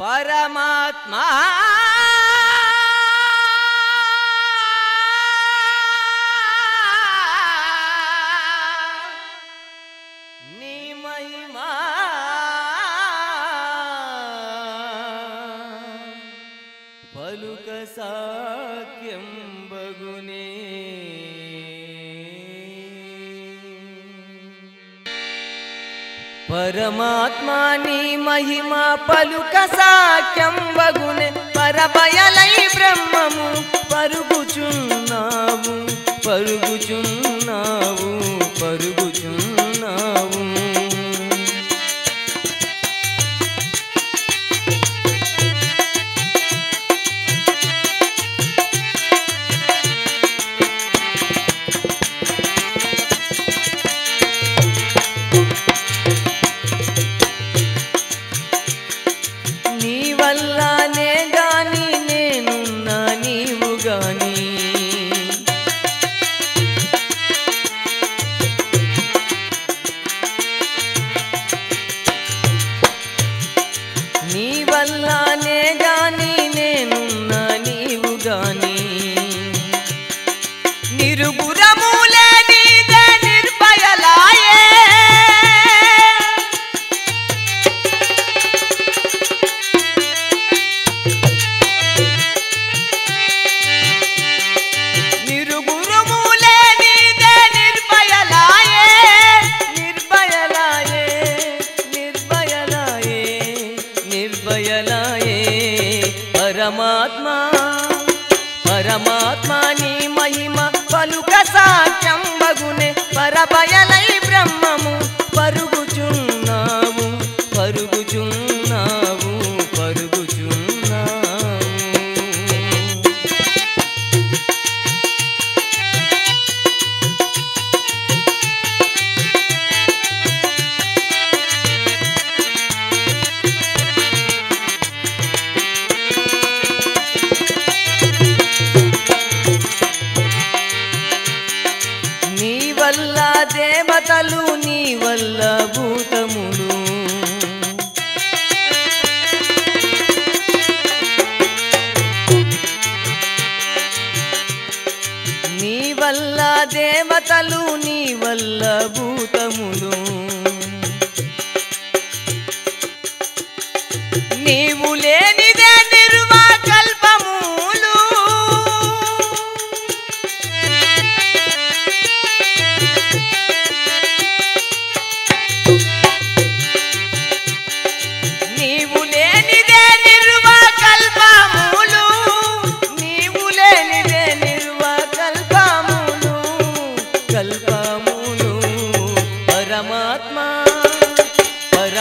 परमात्मा। नी मा परमात्मा महिमा पलुकसाख्यं वगुण परभय सा चम దేవతలు నీ వల్లవూ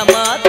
பரமாத்மா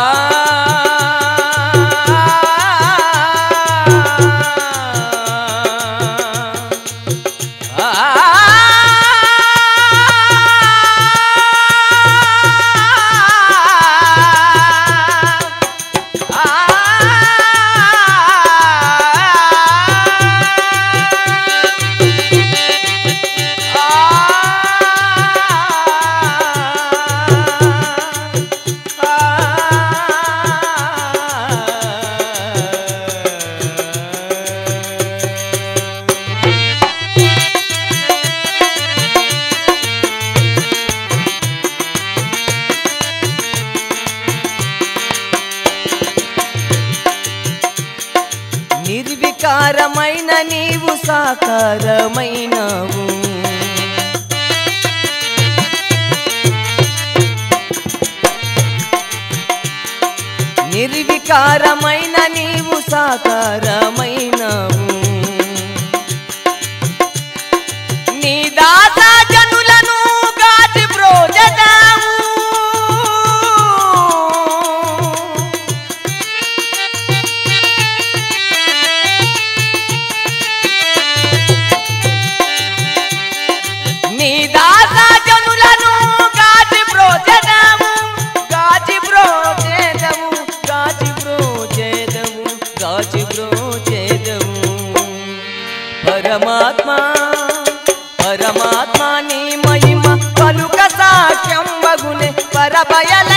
సాకారమైనవు నిర్వికారమైన నీవు సాకారమైనవు. ದಾನಿ ಮಹಿಮ ಬಲು ಕಸ ಕೆಂಬಗುನೆ ಪರಬಯಲ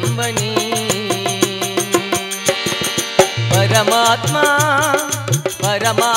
परमबनी परमात्मा परमा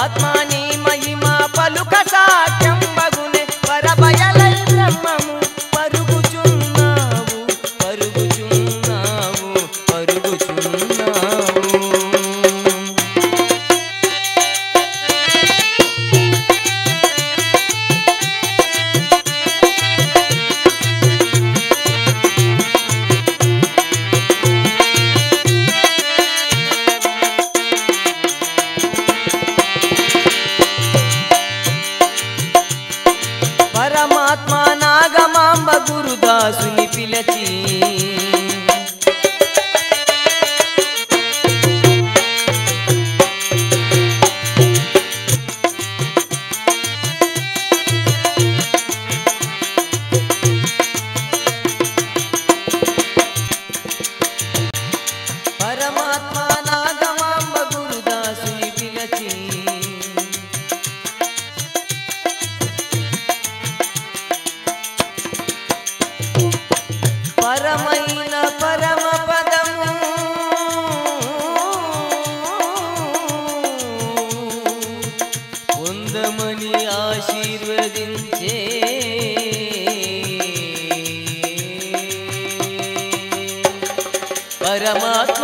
పరమాత్మ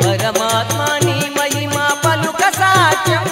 పరమాత్మ నీ మహిమ పలుక సాధ్యం